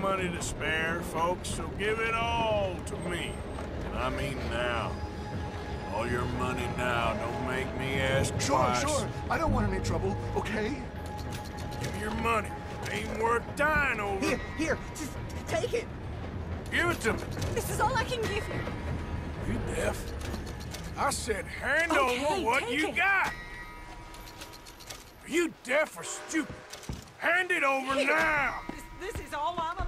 to spare, folks, so give it all to me. And I mean now. All your money now. Don't make me ask Sure, twice. sure. I don't want any trouble, okay? Give me your money. Ain't worth dying over. Here, here, just take it. Give it to me. This is all I can give you. You deaf? I said hand Okay, over what take you it. got. Are you deaf or stupid? Hand it over Here. now. This, this is all I'm allowed to carry.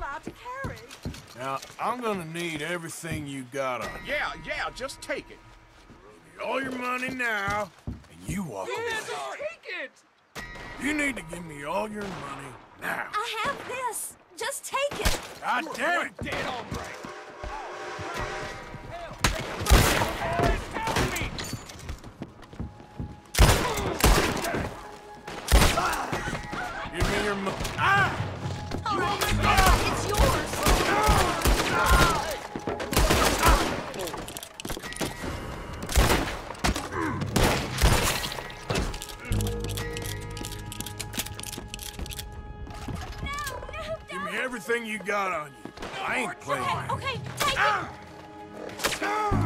Now, I'm gonna need everything you got on. Yeah, yeah, just take it. All your money now, and you walk away. Take it! You need to give me all your money now. I have this. Just take it. God damn it! Dead hombre. Give me your money. Ah! Everything you got on you. I ain't playing. Okay, okay, take it. Have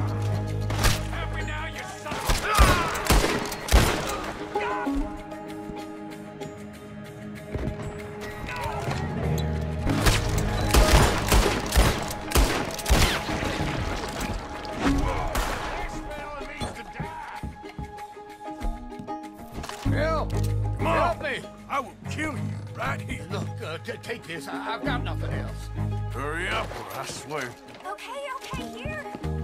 Come on. Help me! I will kill you right here. Look, uh, take this. I- I've got nothing else. Hurry up, or I swear. Okay, okay, here.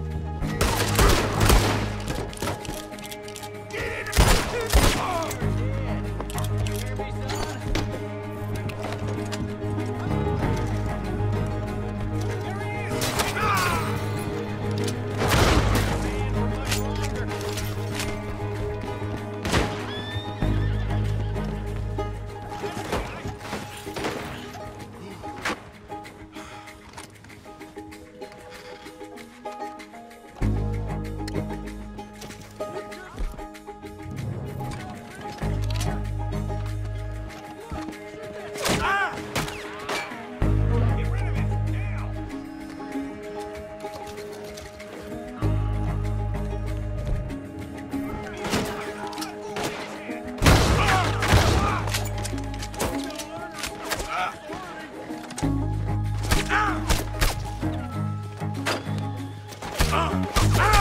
Here.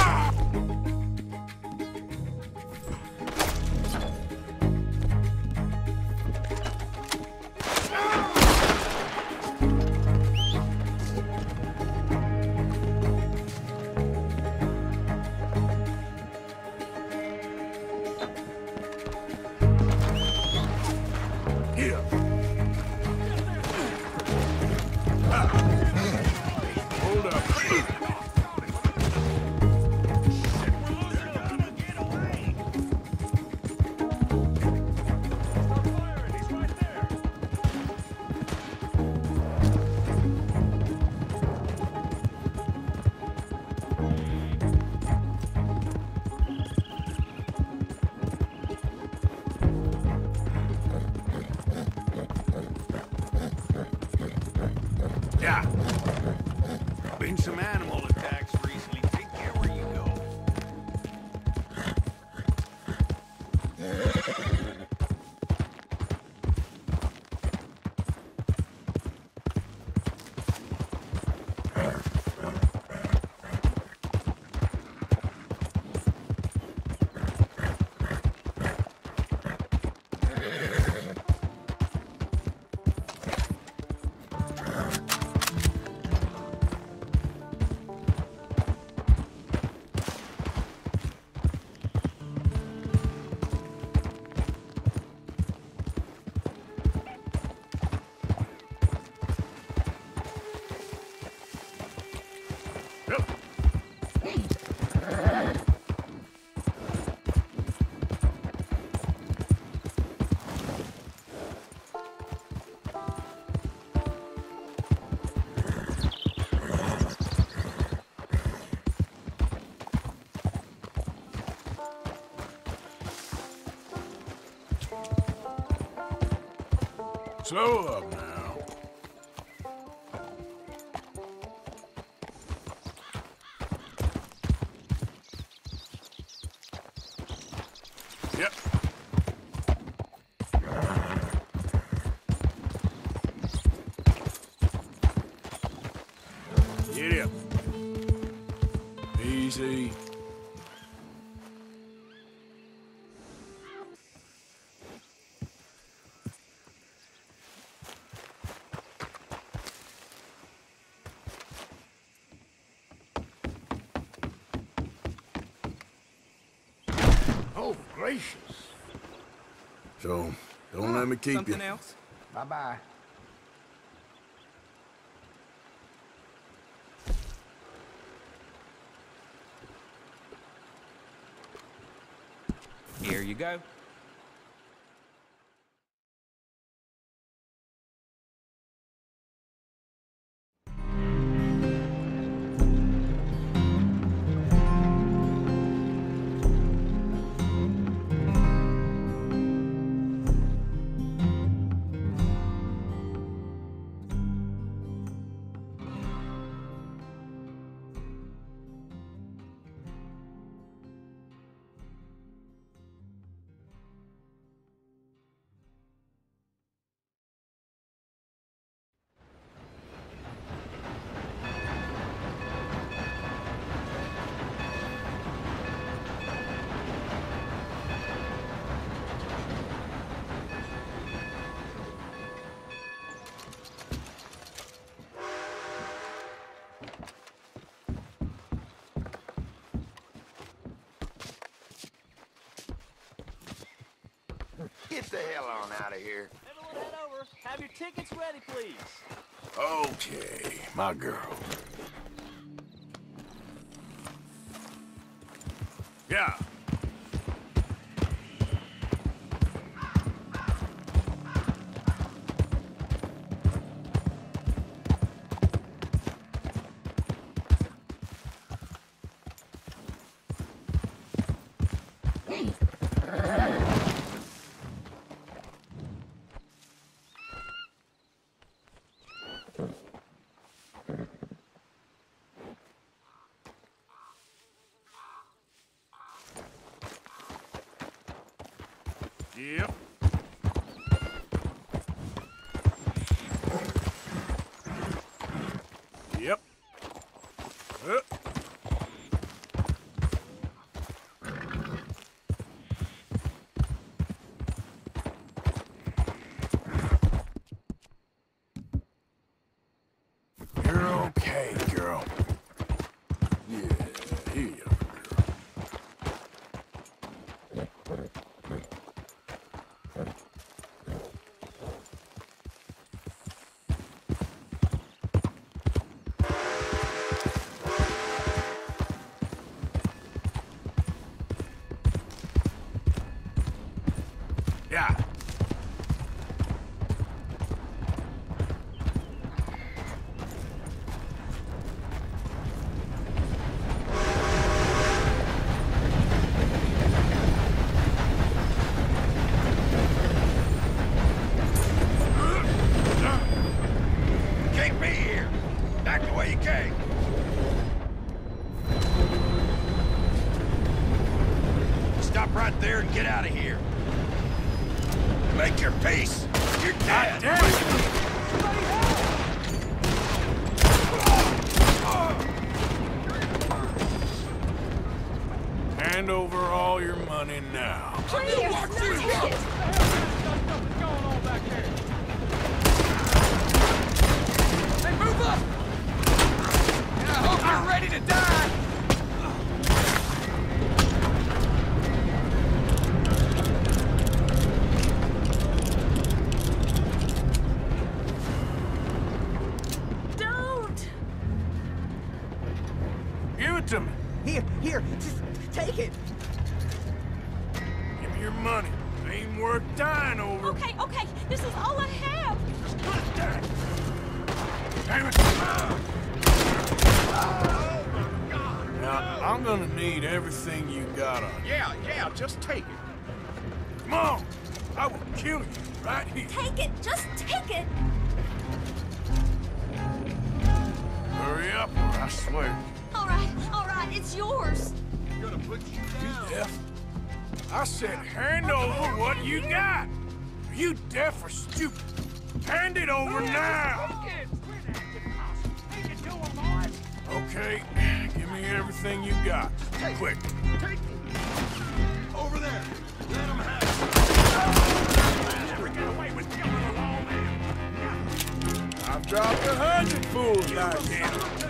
Slow up now. Yep. Easy. Oh, gracious. So, don't let me keep Something you. else? Bye-bye. Here you go. Out of here. Everyone head over. Have your tickets ready, please. Okay, my girl. Yeah. Yep. Uh. You're okay, girl. Yeah, here you are, girl. Yeah. Can't be here. Back the way you came. Stop right there and get out of here. Make your peace. You're dead. Hand over all your money now. Please, no tickets. What's going on back there? Hey, move up! And I hope you're ready to die! Don't. Give it to me. Here, here, just take it. Give me your money. It ain't worth dying over. Okay, okay. This is all I have. Damn it. Now, I'm gonna need everything you got on you. Yeah, yeah, just take it. Come on. I will kill you right here. Take it. Just take it. Hurry up, or I swear. All right, all right. It's yours. You deaf? I said hand over what you got. Are you deaf or stupid? Hand it over now. Okay, give me everything you got. Quick. Take it. Over there. Let him have it. I've dropped a hundred fools like him.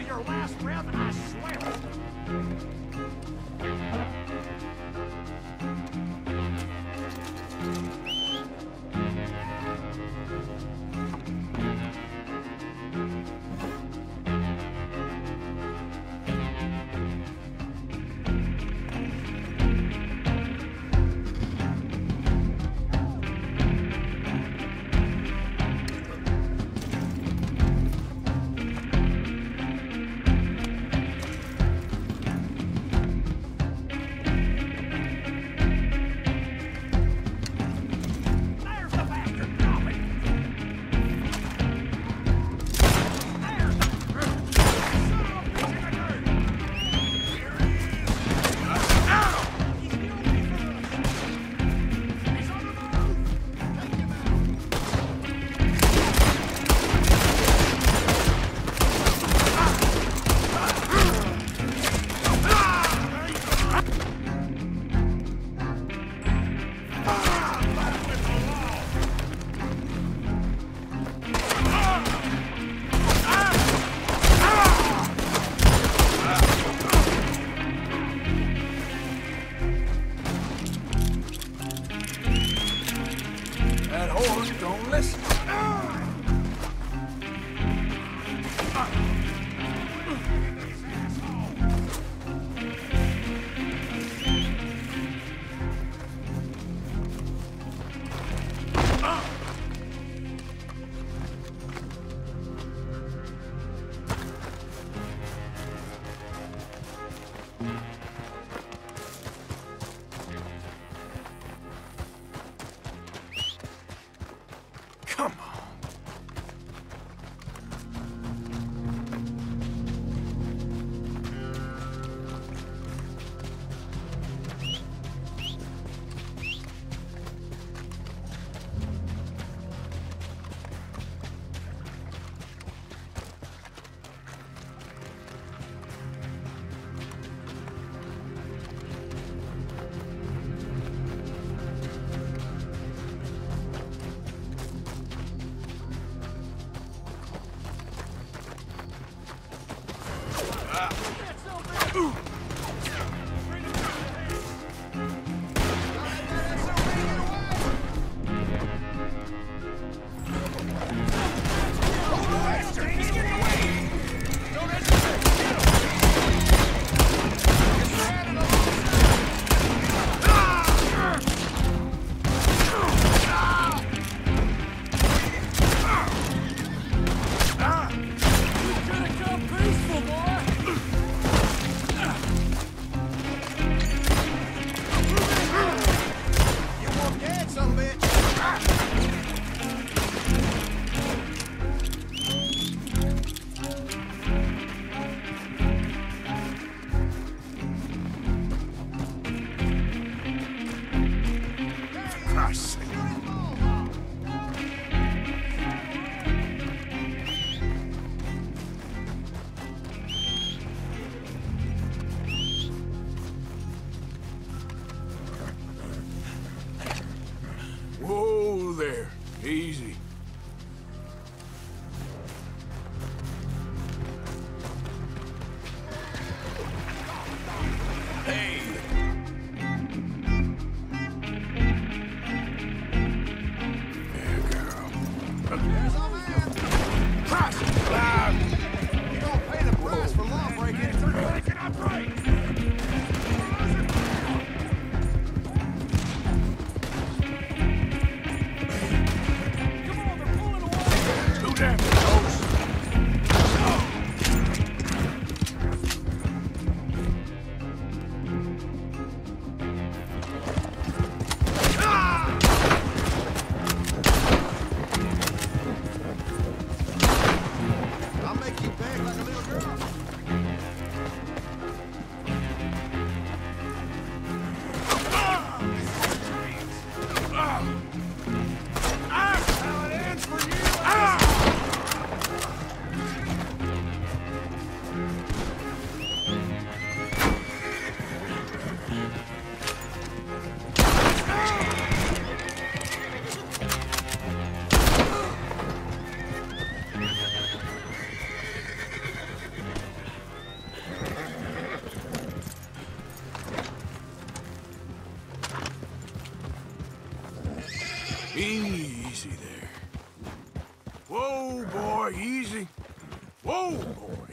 Come on.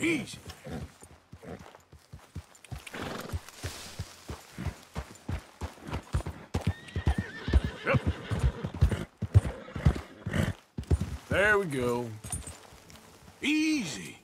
Easy. Yep. There we go. Easy.